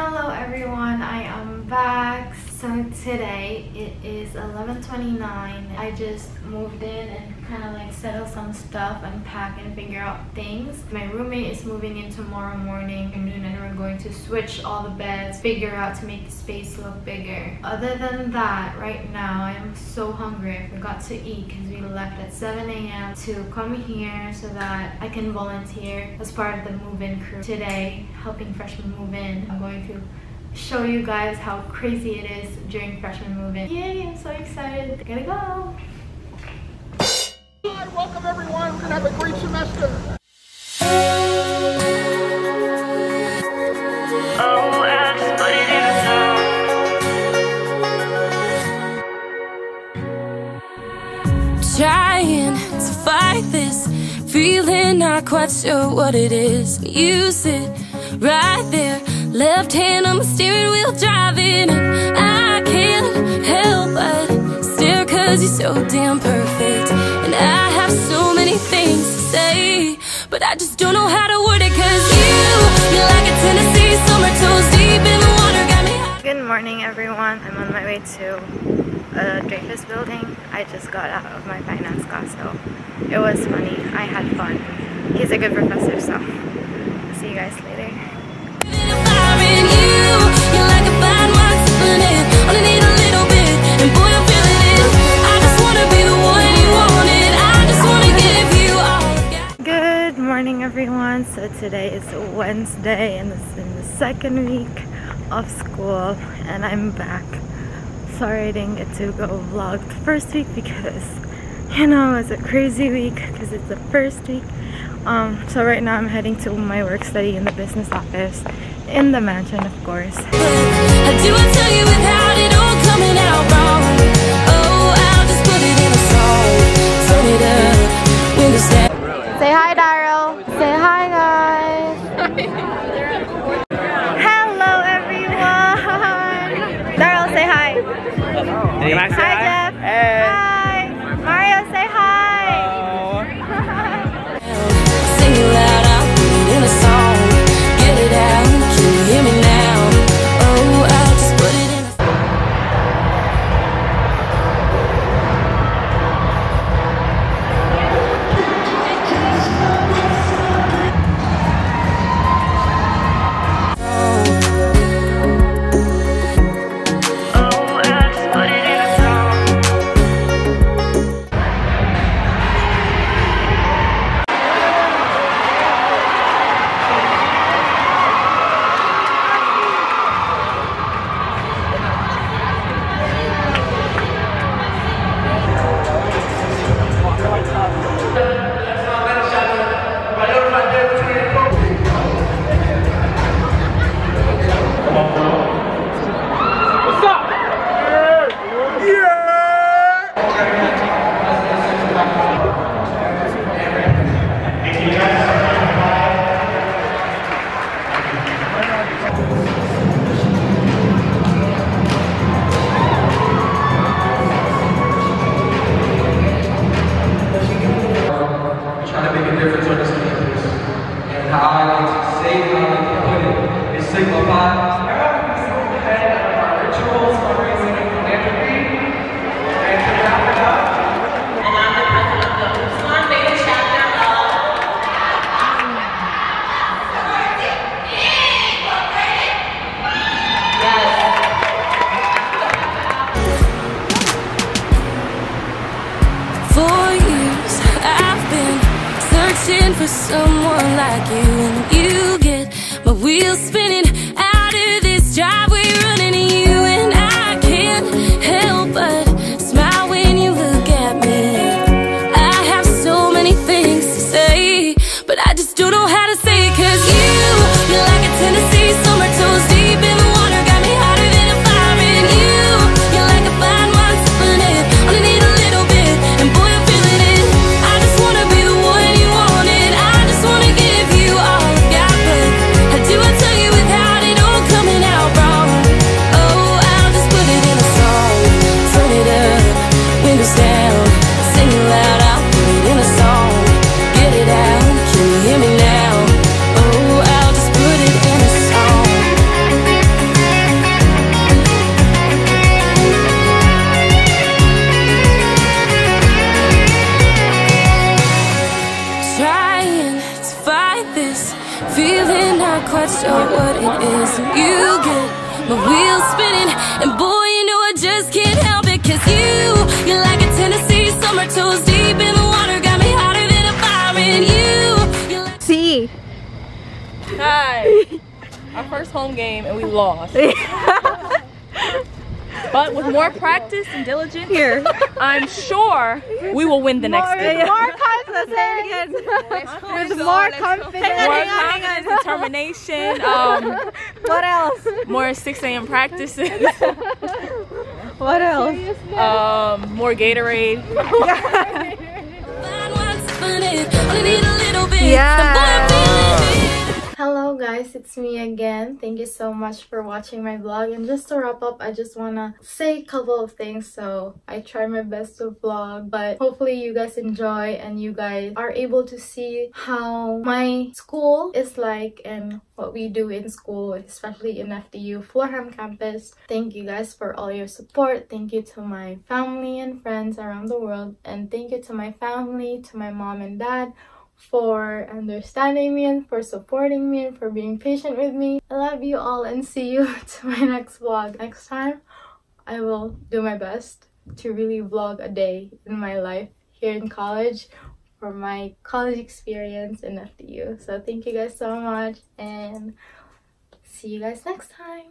Hello everyone, I am back. So today it is 11:29. I just moved in and kind of like settle some stuff, unpack and figure out things. My roommate is moving in tomorrow morning and noon and we're going to switch all the beds, figure out to make the space look bigger. Other than that, right now I am so hungry. I forgot to eat because we left at 7 a.m. to come here so that I can volunteer as part of the move-in crew. Today, helping freshmen move in, I'm going to show you guys how crazy it is during freshman move-in. Yay, I'm so excited. Gotta go. Hi, welcome everyone. We're gonna have a great semester. Oh, I just put it in a song. Trying to fight this feeling, not quite sure what it is. You sit right there, left hand on the steering wheel, driving, I can't help but stare 'cause you're so damn perfect. And I have so many things to say, but I just don't know how to word it 'cause you, you're like a Tennessee summer toes deep in the water, got me. Good morning, everyone. I'm on my way to a Dreyfus building. I just got out of my finance class, so it was funny. I had fun. He's a good professor, so see you guys later. So today is Wednesday, and this is in the second week of school, and I'm back. Sorry I didn't get to go vlog the first week because, you know, it was a crazy week because it's the first week. Um, so right now I'm heading to my work study in the business office in the mansion, of course. How do I tell you without it all coming out wrong? Oh, I'll just put it in a song. Turn it up when the stand. Say hi, Daryl. Say hi, guys. Hello, everyone. Daryl, say hi. Can I say Hi, Jeff. Hi. Someone like you, and you get my wheels spinning out of this driveway, quite sure what it is. You get my wheels spinning, and boy, you know I just can't help it. Cause you, you're like a Tennessee summer, toes deep in the water, got me hotter than a fire. And you, you're like C. Hi. Our first home game and we lost. but with more practice and diligence, Here. I'm sure we will win the next game. More confidence. Say it again. With more confidence. More confidence, determination, um, What else? more 6 a.m. practices, What else? um, more Gatorade. Find Hello guys, it's me again. Thank you so much for watching my vlog. And just to wrap up, I just wanna say a couple of things. So I try my best to vlog, but hopefully you guys enjoy and you guys are able to see how my school is like and what we do in school, especially in FDU Florham campus. Thank you guys for all your support. Thank you to my family and friends around the world. And thank you to my family, to my mom and dad for understanding me and for supporting me and for being patient with me. I love you all and see you to my next vlog. Next time, I will do my best to really vlog a day in my life here in college for my college experience in FDU. So thank you guys so much and see you guys next time.